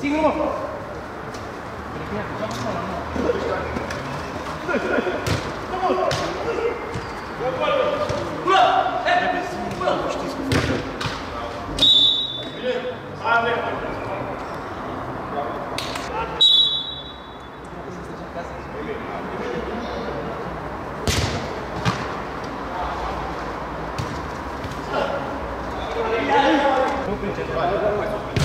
Singur, mă! Nu pe ce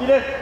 이래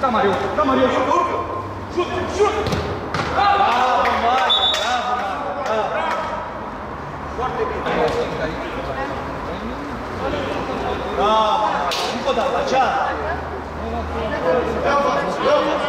Camarilho, Tá, chuta, chuta, chuta. Bravo, Mário, bravo, Mário, bravo. Corta aqui. Bravo, não dar, Tatiana. Eu vou, eu vou.